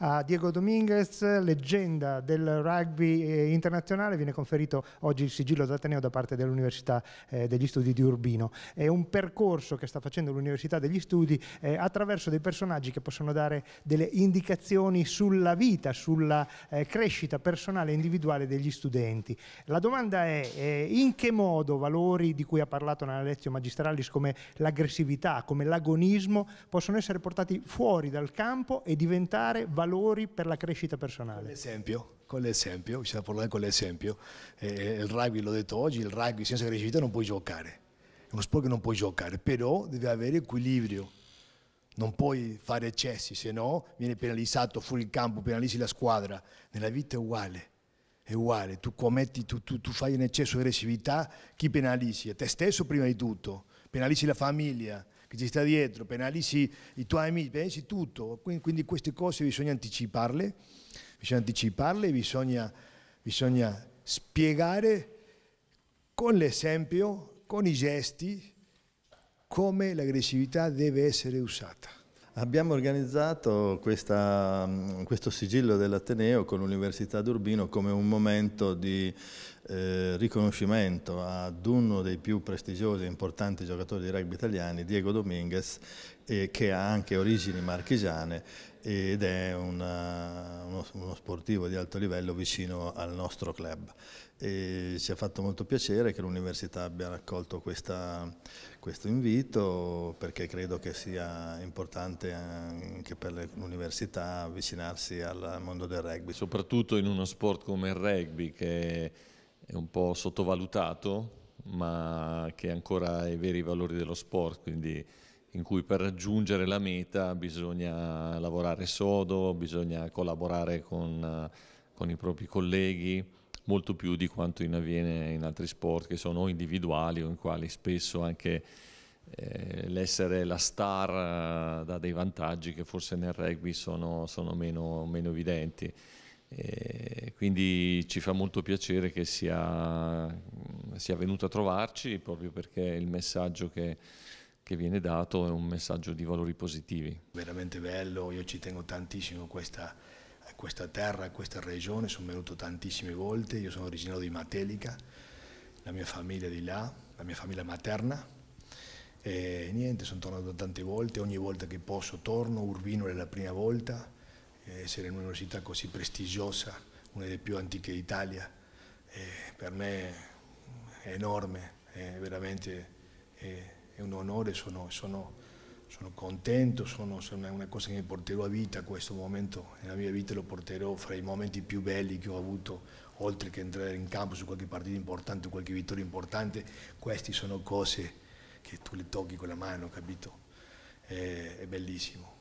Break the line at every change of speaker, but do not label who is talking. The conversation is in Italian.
A Diego Dominguez, leggenda del rugby eh, internazionale, viene conferito oggi il sigillo d'Ateneo da parte dell'Università eh, degli Studi di Urbino. È un percorso che sta facendo l'Università degli Studi eh, attraverso dei personaggi che possono dare delle indicazioni sulla vita, sulla crescita personale e individuale degli studenti. La domanda è in che modo valori di cui ha parlato nella lezione magistralis come l'aggressività, come l'agonismo possono essere portati fuori dal campo e diventare valori per la crescita personale?
Con l'esempio, con l'esempio, bisogna parlare con l'esempio. Eh, il rugby, l'ho detto oggi, il rugby senza aggressività non puoi giocare. È uno sport che non puoi giocare, però deve avere equilibrio. Non puoi fare eccessi, se no viene penalizzato fuori campo, penalizzi la squadra. Nella vita è uguale è uguale, tu commetti, tu, tu, tu fai un eccesso di aggressività, chi penalizzi? Te stesso prima di tutto, penalizzi la famiglia che ci sta dietro, penalizzi i tuoi amici, penalizzi tutto, quindi, queste cose bisogna anticiparle, bisogna anticiparle, bisogna, bisogna spiegare con l'esempio, con i gesti, come l'aggressività deve essere usata.
Abbiamo organizzato questa, questo sigillo dell'Ateneo con l'Università d'Urbino come un momento di eh, riconoscimento ad uno dei più prestigiosi e importanti giocatori di rugby italiani, Diego Dominguez, eh, che ha anche origini marchigiane ed è una, uno, sportivo di alto livello vicino al nostro club. E ci ha fatto molto piacere che l'Università abbia raccolto questa, questo invito perché credo che sia importante anche per l'Università avvicinarsi al mondo del rugby.
Soprattutto in uno sport come il rugby che è un po' sottovalutato ma che ancora ha i veri valori dello sport, quindi in cui per raggiungere la meta bisogna lavorare sodo, bisogna collaborare con, con i propri colleghi, molto più di quanto in avviene in altri sport che sono individuali o in quali spesso anche eh, l'essere la star eh, dà dei vantaggi che forse nel rugby sono, sono meno, meno, evidenti. E quindi ci fa molto piacere che sia, sia venuto a trovarci proprio perché il messaggio che che viene dato è un messaggio di valori positivi.
Veramente bello, io ci tengo tantissimo a questa, questa terra, a questa regione, sono venuto tantissime volte, io sono originario di Matelica, la mia famiglia è di là, la mia famiglia materna, e niente, sono tornato tante volte, ogni volta che posso torno, Urbino è la prima volta, essere in un'università così prestigiosa, una delle più antiche d'Italia, per me è enorme, è veramente... È, è un onore, sono, sono, sono contento, sono, sono, una cosa che mi porterò a vita questo momento, nella mia vita lo porterò fra i momenti più belli che ho avuto, oltre che entrare in campo su qualche partita importante, qualche vittoria importante, queste sono cose che tu le tocchi con la mano, capito? È, è bellissimo.